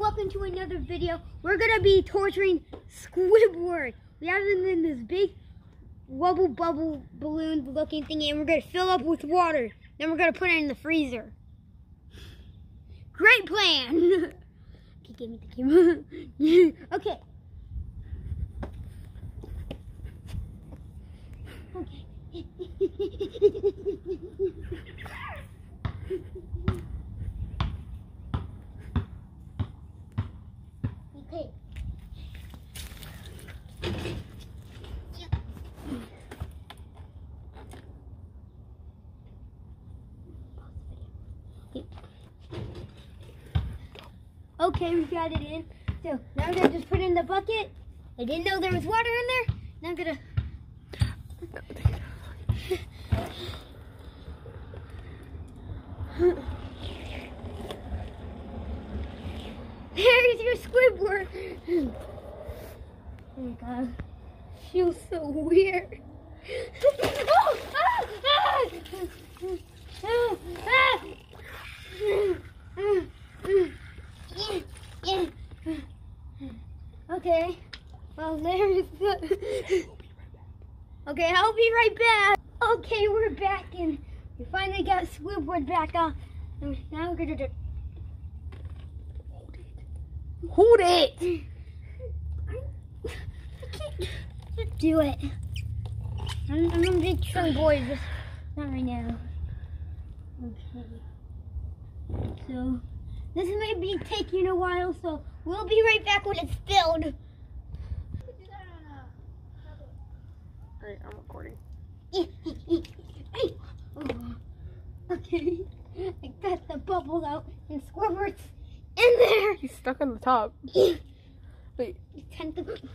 welcome to another video. We're gonna be torturing Squidward. We have him in this big wubble bubble balloon looking thingy and we're gonna fill up with water. Then we're gonna put it in the freezer. Great plan! okay, give me the camera. okay. Okay. Okay, we got it in. So now I'm gonna just put it in the bucket. I didn't know there was water in there. Now I'm gonna. There's your Squidward. Oh my god. Feels so weird. oh, ah, ah, ah, ah. Yeah, yeah. Okay. Well, there's the. Okay, I'll be right back. Okay, we're back and we finally got Squidward back on. And Now we're gonna do. Hold it. Just do it. I'm, I'm a big strong boy, just not right now. Okay. So, this may be taking a while, so we'll be right back when it's filled. Alright, I'm recording. okay, I got the bubble out and Squidward's in there. He's stuck on the top. Wait.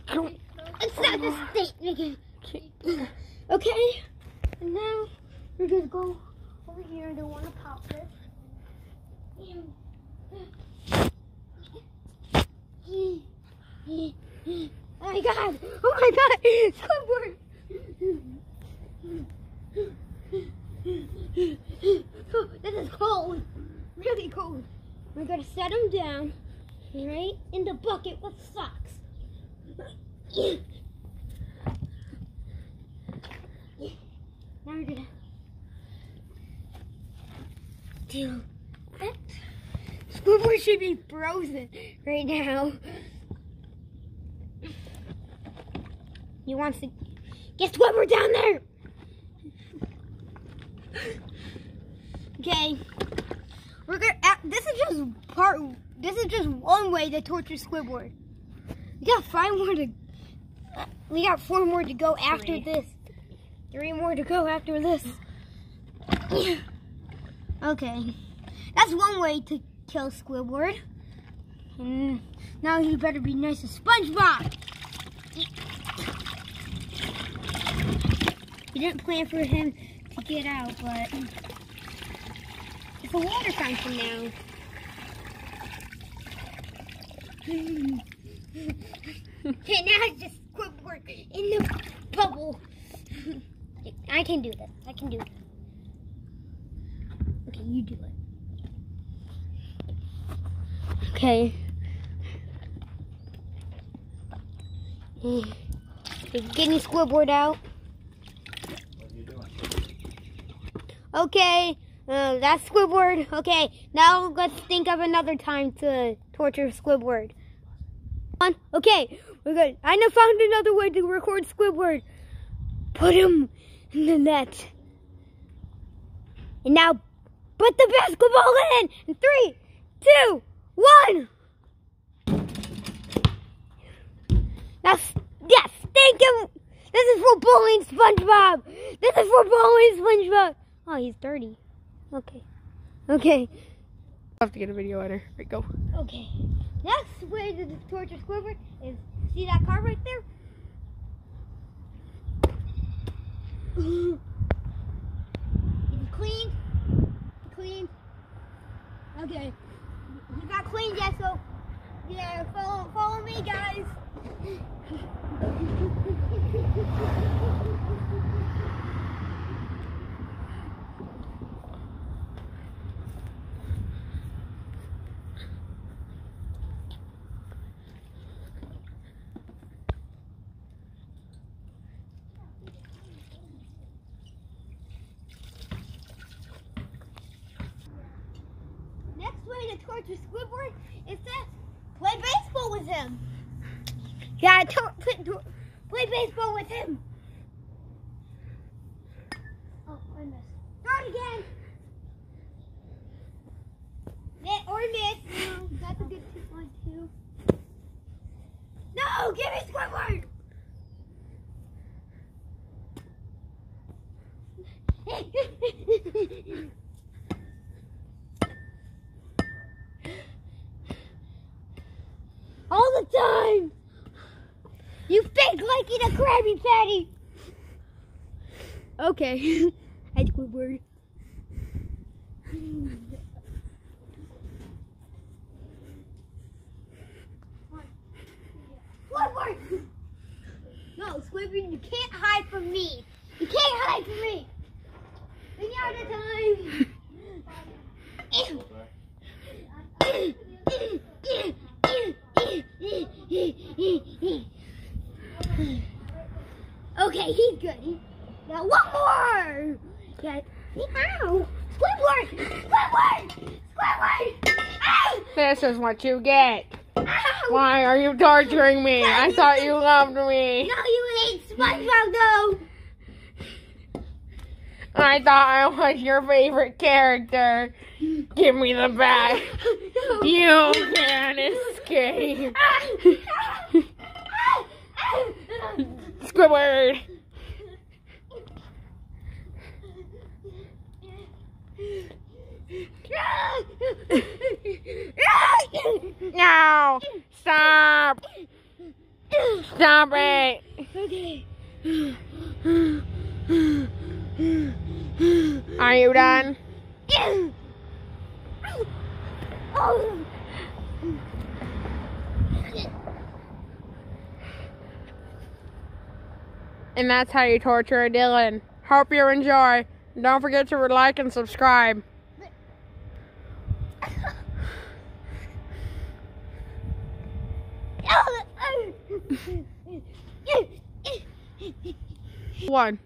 Don't- It's not the state. Okay. Okay. And now we're gonna go over here and I wanna pop this. Oh my god! Oh my god! Squidward! This is cold. Really cold. We're gonna set him down right in the bucket with socks. Now we're gonna do. Squidward should be frozen right now. He wants to Guess what? We're down there. Okay, we're gonna. Uh, this is just part. This is just one way to torture Squidward. We got five more to. uh, We got four more to go after Three. this. Three more to go after this. okay, that's one way to kill Squidward. And now you better be nice to SpongeBob. You didn't plan for him to get out, but it's a water fountain now. okay, now it's just Squidward in the bubble. I can do this. I can do this. Okay, you do it. Okay. Getting Squidward out. Okay, uh, that's Squidward. Okay, now let's think of another time to torture Squidward. On. Okay, we're good. I know found another way to record Squidward. Put him in the net. And now, put the basketball in. In three, two, one. That's yes. Thank him. This is for bowling SpongeBob. This is for bowling SpongeBob. Oh, he's dirty. Okay. Okay. I have to get a video editor. Right, go. Okay. Next way to torture Squidward is see that car right there? It's clean. Clean. Okay. Not cleaned yet, so yeah, follow follow me guys. torture Squidward is to play baseball with him. Yeah, to- play, to- play baseball with him. Oh, I missed. Start again. Miss or miss. No, that's a good two one two. No, give me Squidward. All the time. You fake like eat a Krabby Patty. Okay. Hi, Squidward. Squidward! No, Squidward, you can't hide from me. You can't hide from me. Any other time. Okay, he's good. He- Now one more. Yeah. Ow! Squidward! Squidward! Squidward! Ow! This is what you get. Ow! Why are you torturing me? I thought you loved me. No, you ate SpongeBob though. I thought I was your favorite character. Give me the bag. No. You can't escape. Ah. Squidward. No. Stop. Stop it. Okay. Are you done? Oh. And that's how you torture a Dylan. Hope you enjoy. Don't forget to like and subscribe. One.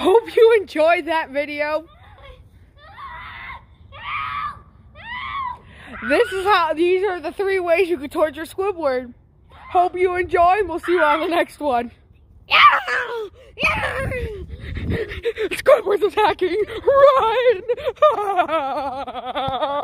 Hope you enjoyed that video. This is how, these are the three ways you could torture Squidward. Hope you enjoy and we'll see you on the next one. Squidward's attacking! Run!